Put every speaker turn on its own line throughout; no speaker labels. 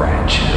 Branch.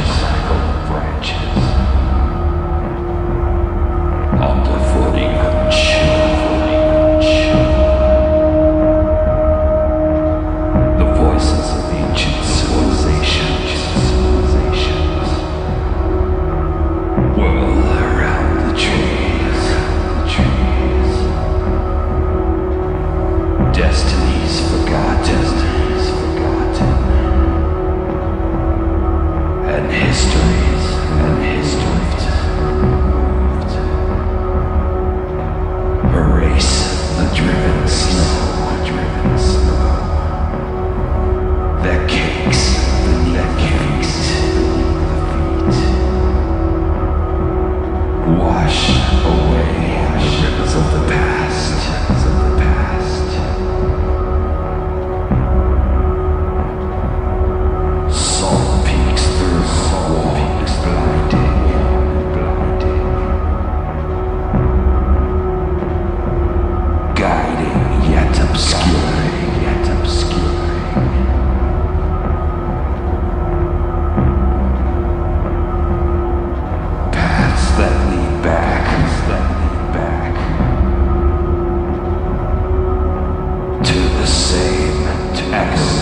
X.